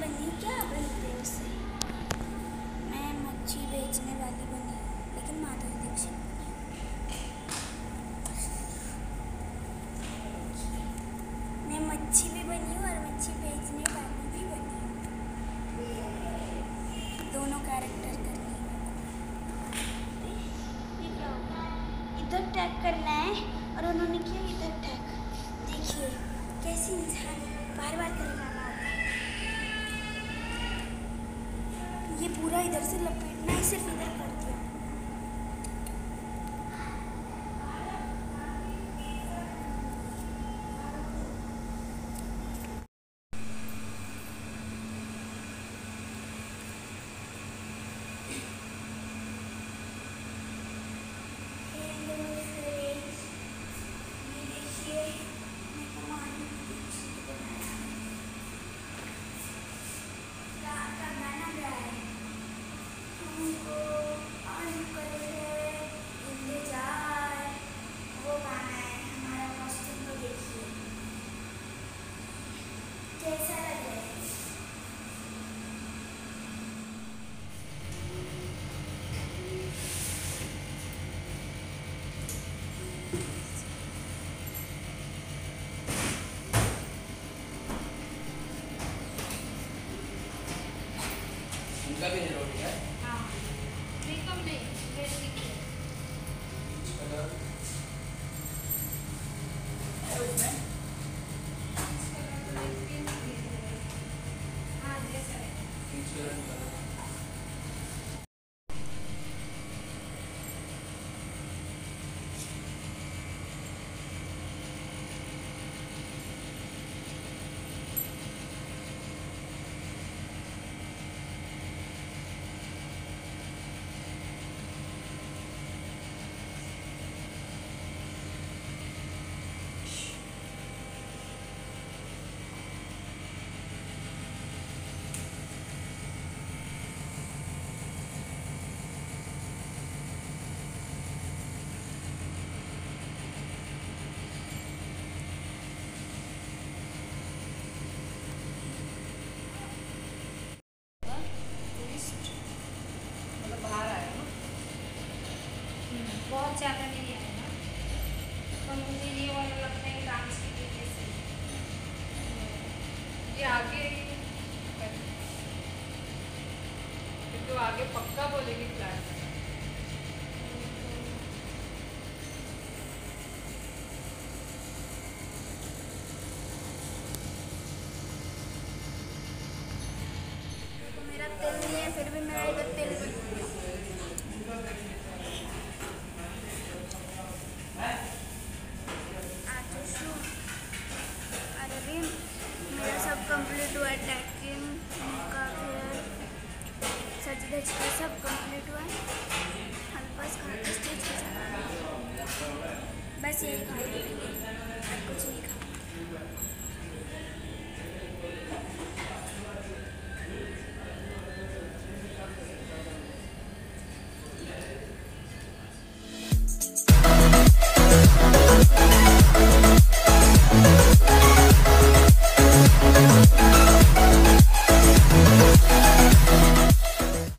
बनी क्या अपने मैं मच्छी बेचने वाली बनी लेकिन माता दीक्षित उन्होंने किया ये तक ठैक देखिए, कैसी इंसान बार बार कर वाला होता है। ये पूरा इधर से लपेटना ही सिर्फ़ इधर कर दिया। उनका भी हेयर हो है हाँ मेकअप नहीं बेसिक है। कलर है उसमें कलर एक पिंक है हाँ जैसा है पीच कलर कलर टूरिस्ट मतलब बाहर आया ना बहुत ज़्यादा नहीं आया ना तो मुझे ये वाला लगता है डांस की वजह से ये आगे तो आगे पक्का बोलेगी क्लास तो सब कंप्लीट हुआ है हम पास खाते स्टेज के बस यही खाते